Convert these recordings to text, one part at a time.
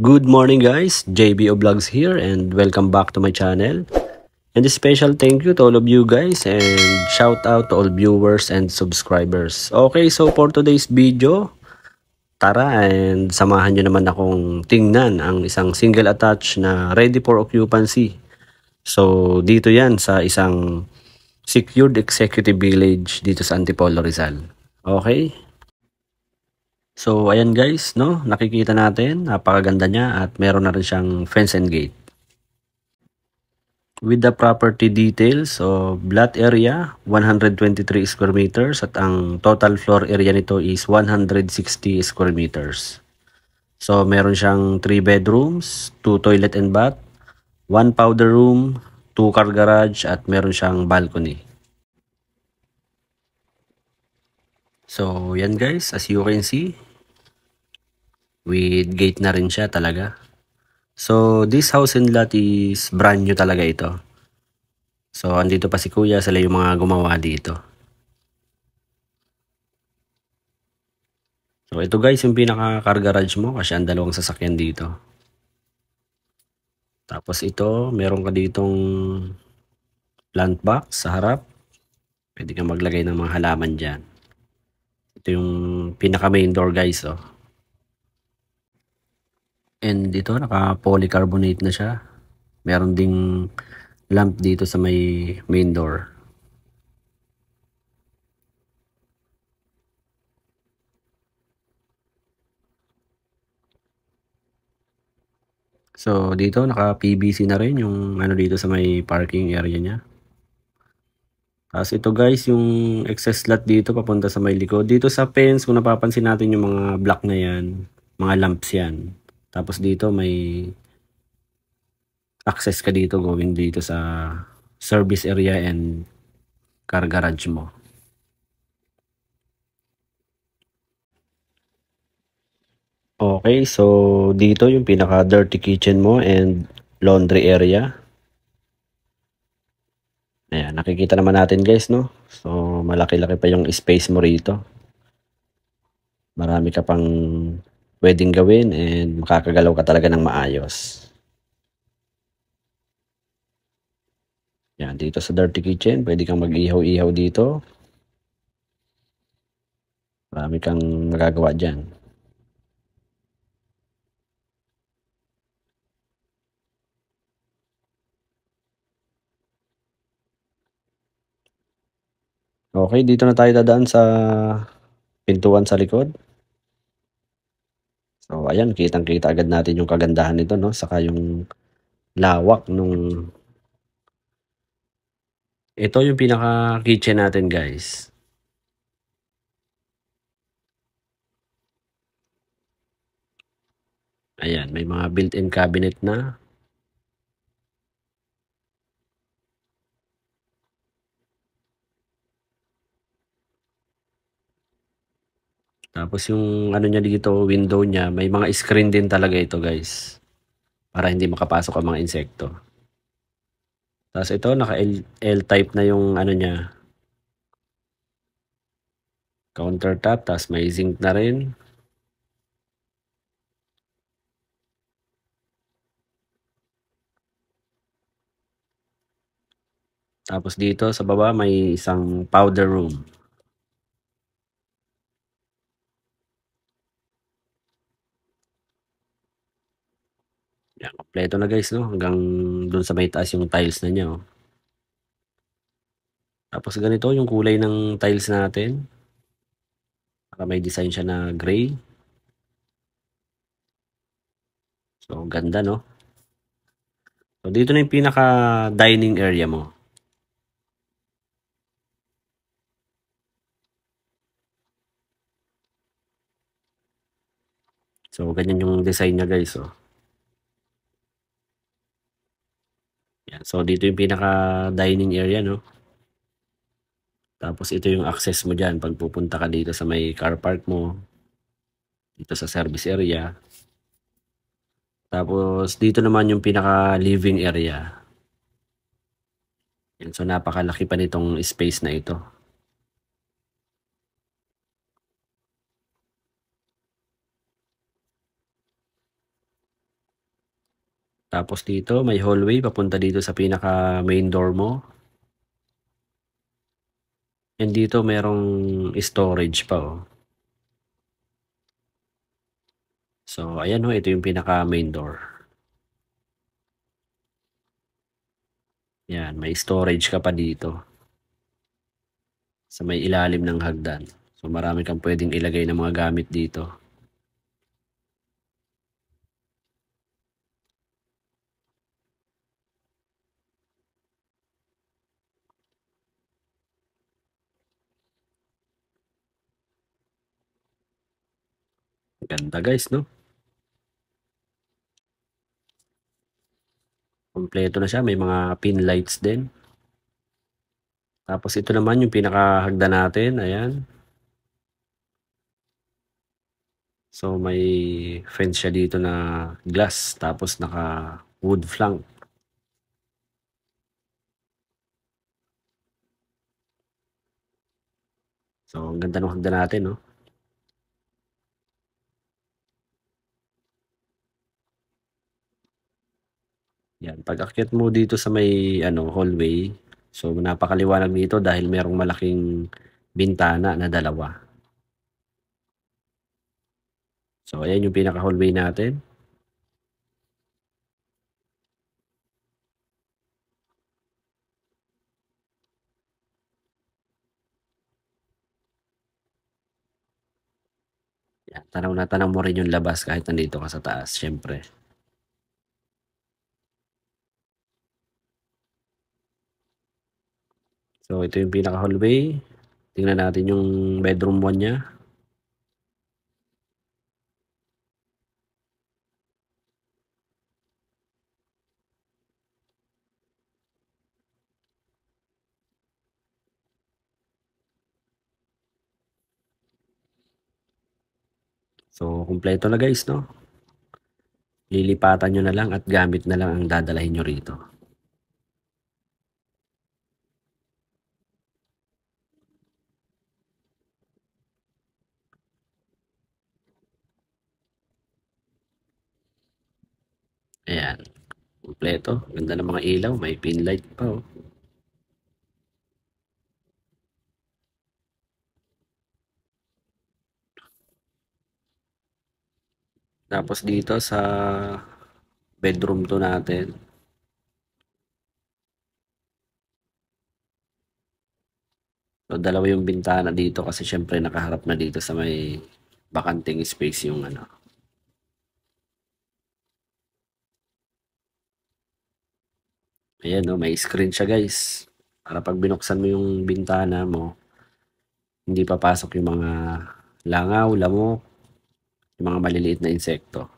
Good morning guys, JBO Vlogs here and welcome back to my channel. And a special thank you to all of you guys and shout out to all viewers and subscribers. Okay, so for today's video, tara and samahan nyo naman akong tingnan ang isang single attach na ready for occupancy. So dito yan sa isang secured executive village dito sa Antipolo Rizal. Okay? So, ayan guys, no? Nakikita natin, napakaganda niya at meron na rin siyang fence and gate. With the property details, so lot area, 123 square meters at ang total floor area nito is 160 square meters. So, meron siyang 3 bedrooms, 2 toilet and bath, 1 powder room, 2 car garage at meron siyang balcony. So, yan guys, as you can see, with gate na rin siya talaga. So, this house and lot is brand new talaga ito. So, andito pa si kuya, sila yung mga gumawa dito. So, ito guys, yung pinaka-car garage mo kasi ang dalawang sasakyan dito. Tapos ito, meron ka ditong plant box sa harap. Pwede kang maglagay ng mga halaman dyan. Ito yung pinaka main door guys, oh. And dito, naka-polycarbonate na siya. Meron ding lamp dito sa may main door. So, dito, naka-PVC na rin yung ano dito sa may parking area niya. Tapos ito guys, yung excess lot dito papunta sa may likod. Dito sa fence, kung napapansin natin yung mga block na yan, mga lamps yan. Tapos dito may access ka dito going dito sa service area and car garage mo. Okay, so dito yung pinaka dirty kitchen mo and laundry area. Ayan, nakikita naman natin guys, no? So, malaki-laki pa yung space mo rito. Marami ka pang pwedeng gawin and makakagalaw ka talaga ng maayos. Yan, dito sa dirty kitchen, pwede kang mag-ihaw-ihaw dito. Marami kang magagawa dyan. Okay, dito na tayo dadaan sa pintuan sa likod. So, ayan, kitang-kita agad natin yung kagandahan nito, no? Saka yung lawak nung... Ito yung pinaka-kitchen natin, guys. Ayan, may mga built-in cabinet na. Tapos yung ano niya dito, window niya, may mga screen din talaga ito guys. Para hindi makapasok ang mga insekto. Tapos ito, naka L-type na yung ano niya. Countertop, tapos may zinc na rin. Tapos dito sa baba may isang powder room. Yan, kompleto na guys, no? Hanggang dun sa may taas yung tiles na niya, oh. Tapos ganito yung kulay ng tiles natin. Para may design siya na gray. So, ganda, no? So, dito na yung pinaka-dining area mo. So, ganyan yung design niya guys, oh. So, dito yung pinaka-dining area, no? Tapos, ito yung access mo dyan pag pupunta ka dito sa may car park mo. Dito sa service area. Tapos, dito naman yung pinaka-living area. Yan. So, napakalaki pa nitong space na ito. Tapos dito, may hallway papunta dito sa pinaka main door mo. And dito merong storage pa oh. So, ayan ho, ito yung pinaka main door. Yan, may storage ka pa dito. Sa may ilalim ng hagdan. So, marami kang pwedeng ilagay ng mga gamit dito. Ganda guys, no? Kompleto na siya. May mga pin lights din. Tapos ito naman yung pinakahagda natin. Ayan. So may fence siya dito na glass. Tapos naka wood flank. So ang ganda ng hagda natin, no? Yan, pag akyat mo dito sa may ano, hallway, so napakaliwanag dito dahil merong malaking bintana na dalawa. So ayan yung pinaka hallway natin. Yan, tanaw na tanaw mo rin yung labas kahit nandito ka sa taas, syempre. So, ito yung pinaka-hallway. Tingnan natin yung bedroom 1 niya. So, kumpleto na guys, no? Lilipatan nyo na lang at gamit na lang ang dadalahin nyo rito. Ayan. Kompleto. Ganda ng mga ilaw. May pin light pa, oh. Tapos dito sa bedroom to natin. So, dalawa yung bintana dito kasi syempre nakaharap na dito sa may bakanting space yung ano, Ayan no, may screen siya guys. Para pag binuksan mo yung bintana mo, hindi papasok yung mga langaw, lamok, yung mga maliliit na insekto.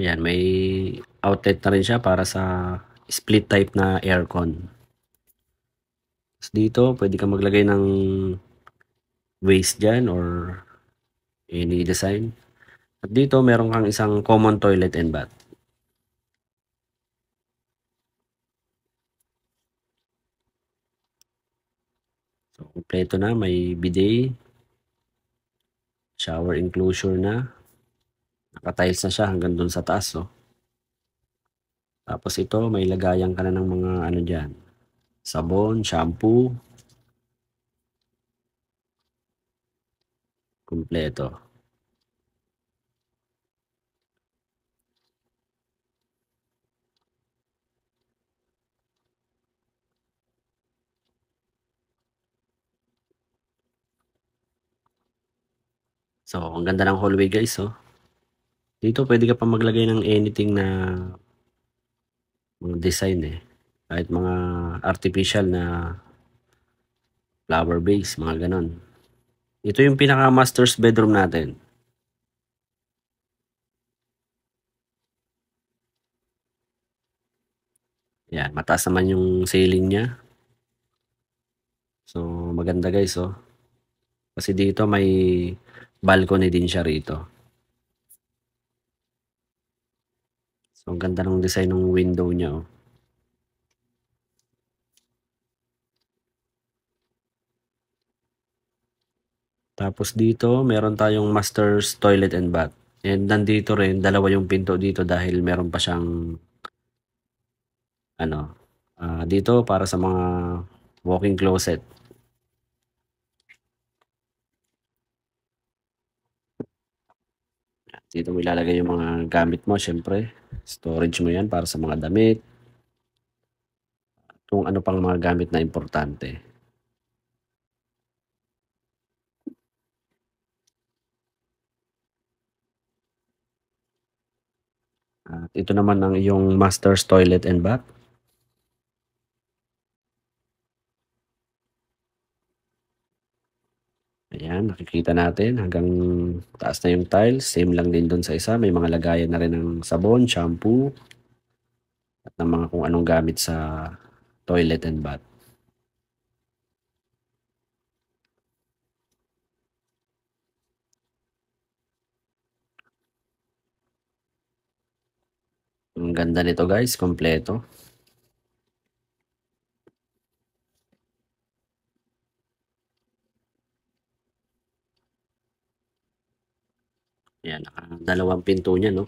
Ayan, may outlet na rin siya para sa split type na aircon. dito, pwede ka maglagay ng waste dyan or any design. At dito, meron kang isang common toilet and bath. So, kompleto na. May bidet. Shower enclosure na. Naka-tiles na siya hanggang dun sa taas. Oh. Tapos ito, may lagayan ka na ng mga ano dyan. Sabon, shampoo. Kompleto. So, ang ganda ng hallway guys, oh. Dito pwede ka pa maglagay ng anything na mga design eh. Kahit mga artificial na flower base, mga ganon. Ito yung pinaka master's bedroom natin. Yan, mataas naman yung ceiling niya. So, maganda guys, oh. Kasi dito may balcony din siya rito. So, ang ganda ng design ng window niya. Oh. Tapos dito, meron tayong master's toilet and bath. And nandito rin, dalawa yung pinto dito dahil meron pa siyang ano, uh, dito para sa mga walking closet. Dito mo ilalagay yung mga gamit mo, syempre. Storage mo yan para sa mga damit. Kung ano pang mga gamit na importante. At ito naman ang iyong master's toilet and bath. Ayan, nakikita natin hanggang taas na yung tiles. Same lang din doon sa isa. May mga lagayan na rin ng sabon, shampoo, at ng mga kung anong gamit sa toilet and bath. Ang ganda nito guys, kompleto. Yan, dalawang pinto niya, no?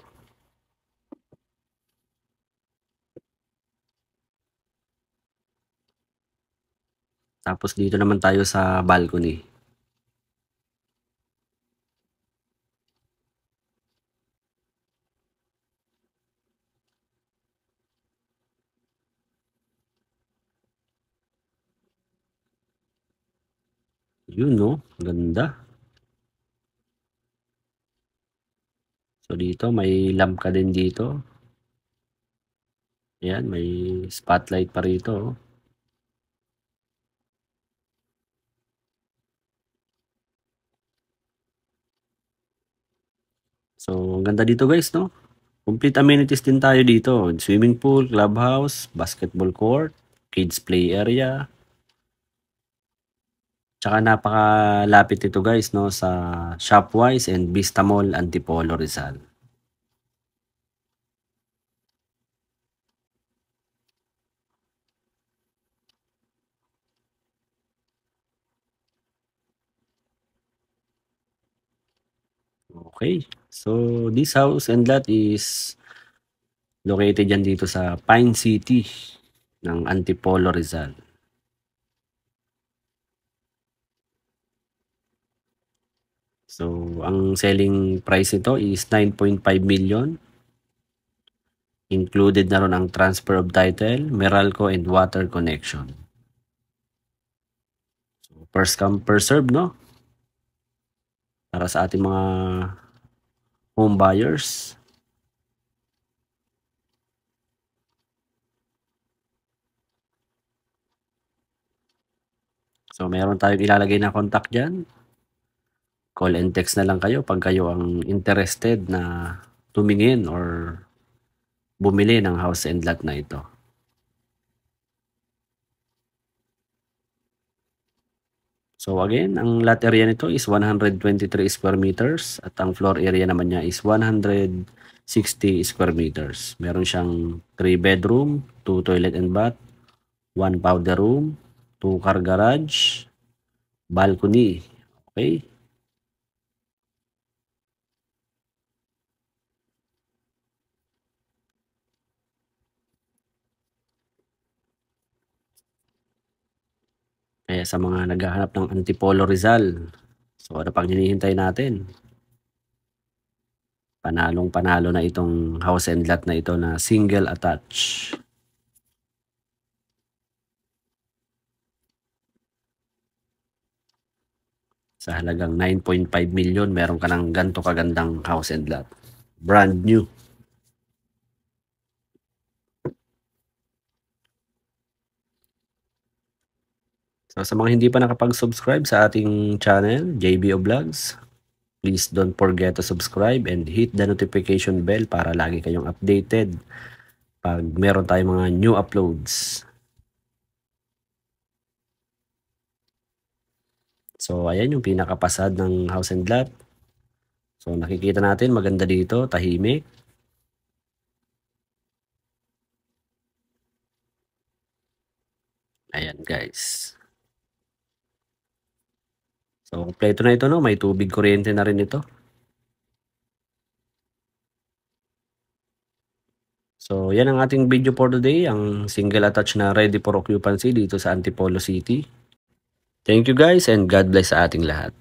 Tapos dito naman tayo sa balcony. Yun, no? Ganda. So, dito, may lamp ka din dito. Ayan, may spotlight pa rito. So, ang ganda dito guys, no? Complete amenities din tayo dito. Swimming pool, clubhouse, basketball court, kids play area, Tsaka napakalapit ito guys no sa Shopwise and Vista Mall Antipolo Rizal. Okay. So this house and lot is located yan dito sa Pine City ng Antipolo Rizal. So, ang selling price nito is 9.5 million. Included na ron ang transfer of title, Meralco and water connection. So, first come, first serve, no? Para sa ating mga home buyers. So, meron tayong ilalagay na contact dyan call and text na lang kayo pag kayo ang interested na tumingin or bumili ng house and lot na ito. So again, ang lot area nito is 123 square meters at ang floor area naman niya is 160 square meters. Meron siyang 3 bedroom, 2 toilet and bath, 1 powder room, 2 car garage, balcony. Okay? Kaya sa mga naghahanap ng Antipolo Rizal, so ano pang hinihintay natin? Panalong panalo na itong house and lot na ito na single attach. Sa halagang 9.5 million, meron ka ng ganto kagandang house and lot. Brand new. So sa mga hindi pa nakapag-subscribe sa ating channel, JBO Vlogs, please don't forget to subscribe and hit the notification bell para lagi kayong updated pag meron tayong mga new uploads. So ayan yung pinakapasad ng house and lot. So nakikita natin maganda dito, tahimik. Ayan guys. So, kompleto na ito no. May tubig kuryente na rin ito. So, yan ang ating video for today. Ang single attach na ready for occupancy dito sa Antipolo City. Thank you guys and God bless sa ating lahat.